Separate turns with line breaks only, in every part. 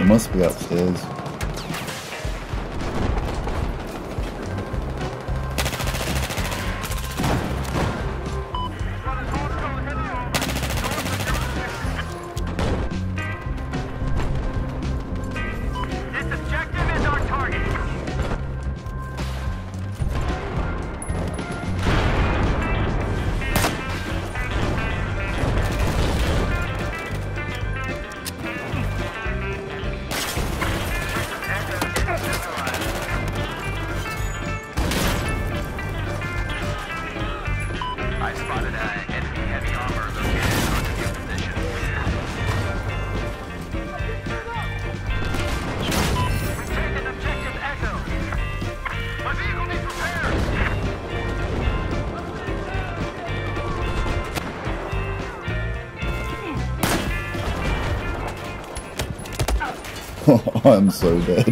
It must be upstairs. I'm so dead.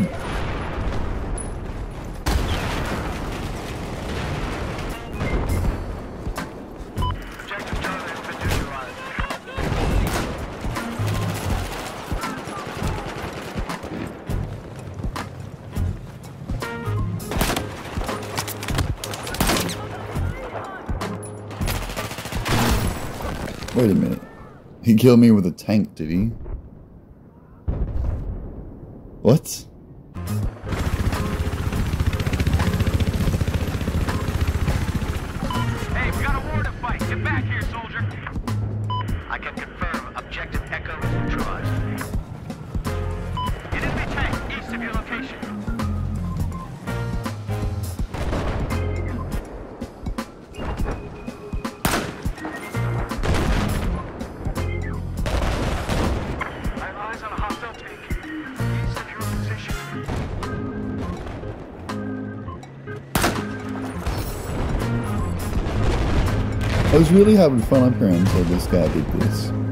Wait a minute. He killed me with a tank, did he? What?
Hey, we got a war to fight. Get back here, soldier.
I was really having fun up here until this guy did this.